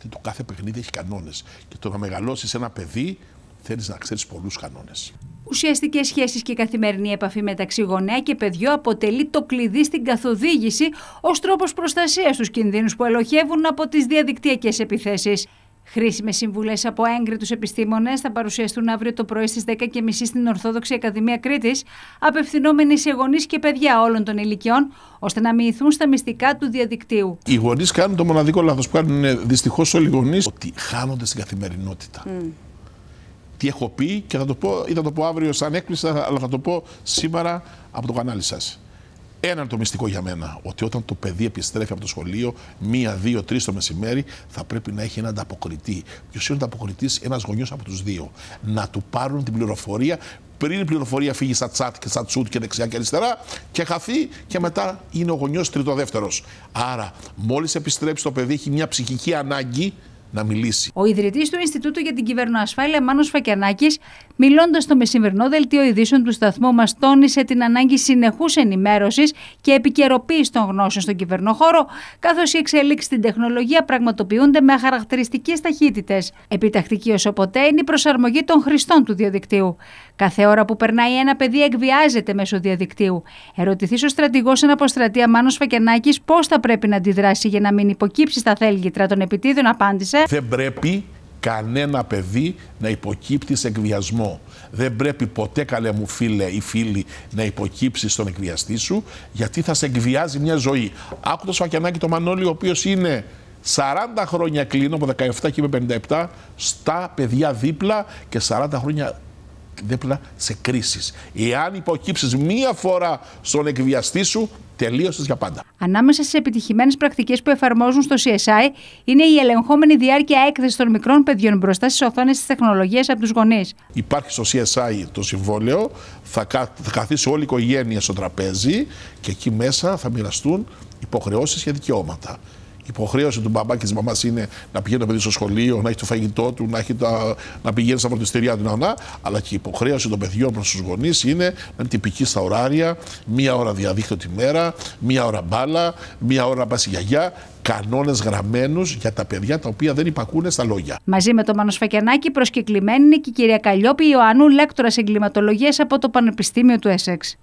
Γιατί το κάθε παιχνίδι έχει κανόνες. Και το να μεγαλώσεις ένα παιδί θέλεις να ξέρεις πολλούς κανόνες. Ουσιαστικές σχέσεις και καθημερινή επαφή μεταξύ γονέα και παιδιού αποτελεί το κλειδί στην καθοδήγηση ως τρόπος προστασίας στους κινδύνους που ελοχεύουν από τις διαδικτυακές επιθέσεις. Χρήσιμες συμβουλές από έγκριτου επιστήμονες θα παρουσιαστούν αύριο το πρωί στις 10.30 στην Ορθόδοξη Ακαδημία Κρήτης, απευθυνόμενοι σε γονείς και παιδιά όλων των ηλικιών, ώστε να μοιηθούν στα μυστικά του διαδικτύου. Οι γονείς κάνουν το μοναδικό λάθος που κάνουν δυστυχώς όλοι οι γονείς, ότι χάνονται στην καθημερινότητα. Mm. Τι έχω πει και θα το πω, ή θα το πω αύριο σαν έκπληξη, αλλά θα το πω σήμερα από το κανάλι σας. Ένα το μυστικό για μένα, ότι όταν το παιδί επιστρέφει από το σχολείο, μία, δύο, τρεις το μεσημέρι, θα πρέπει να έχει ένα ανταποκριτή. Ποιος είναι ο ανταποκριτής, ένας γονιός από τους δύο. Να του πάρουν την πληροφορία πριν η πληροφορία φύγει στα τσάτ και στα τσούτ και δεξιά και αριστερά και χαθεί και μετά είναι ο γονιός τριτοδεύτερο. Άρα, μόλις επιστρέψει το παιδί, έχει μια ψυχική ανάγκη να μιλήσει. Ο ιδρυτής του Ινστιτούτου για την Κυβερνοασφάλεια, Μάνος Φακιανάκης, μιλώντας στο μεσημερινό δελτίο ειδήσεων του σταθμού, μας τόνισε την ανάγκη συνεχούς ενημέρωσης και επικαιροποίησης των γνώσεων στον κυβερνοχώρο, καθώς οι εξελίξεις στην τεχνολογία πραγματοποιούνται με χαρακτηριστικές ταχύτητες. Επιτακτική όσο ποτέ είναι η προσαρμογή των χρηστών του διαδικτύου. Κάθε ώρα που περνάει ένα παιδί εκβιάζεται μέσω διαδικτύου. Ερωτηθείς ο στρατηγός εν αποστρατεία Μάνος Φακιανάκης πώς θα πρέπει να αντιδράσει για να μην υποκύψει στα θέλγητρα των επιτίδων, απάντησε. Δεν πρέπει κανένα παιδί να υποκύπτει σε εκβιασμό. Δεν πρέπει ποτέ, καλέ μου φίλε ή φίλοι, να υποκύψει στον εκβιαστή σου, γιατί θα σε εκβιάζει μια ζωή. Άκου το Σφακιανάκη το Μανώλη, ο οποίος είναι 40 χρόνια κλείνω, από 17 και με 57, στα παιδιά δίπλα και 40 χρόνια δίπλα σε κρίσεις. Εάν υποκύψεις μία φορά στον εκβιαστή σου, τελείωσες για πάντα. Ανάμεσα στις επιτυχημένες πρακτικές που εφαρμόζουν στο CSI είναι η ελεγχόμενη διάρκεια έκθεσης των μικρών παιδιών μπροστά στις οθόνες της τεχνολογίας από τους γονείς. Υπάρχει στο CSI το συμβόλαιο, θα, θα καθίσει όλη η οικογένεια στο τραπέζι και εκεί μέσα θα μοιραστούν υποχρεώσεις και δικαιώματα υποχρέωση του μπαμπά και της μαμάς είναι να πηγαίνει το παιδί στο σχολείο, να έχει το φαγητό του, να, έχει τα, να πηγαίνει στα φροντιστηριά του, να, αλλά και η υποχρέωση των παιδιών προς τους γονείς είναι να είναι τυπική στα ωράρια, μία ώρα διαδίκτυο τη μέρα, μία ώρα μπάλα, μία ώρα πας γιαγιά, κανόνες γραμμένους για τα παιδιά τα οποία δεν υπακούνε στα λόγια. Μαζί με τον Μάνο Σφακιανάκη, προσκεκλημένη είναι και η κυρία Καλλιόπη Ιωάννου, λέκτορας εγκληματολογίας από το Πανεπιστήμιο του Έσεξ.